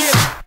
get it.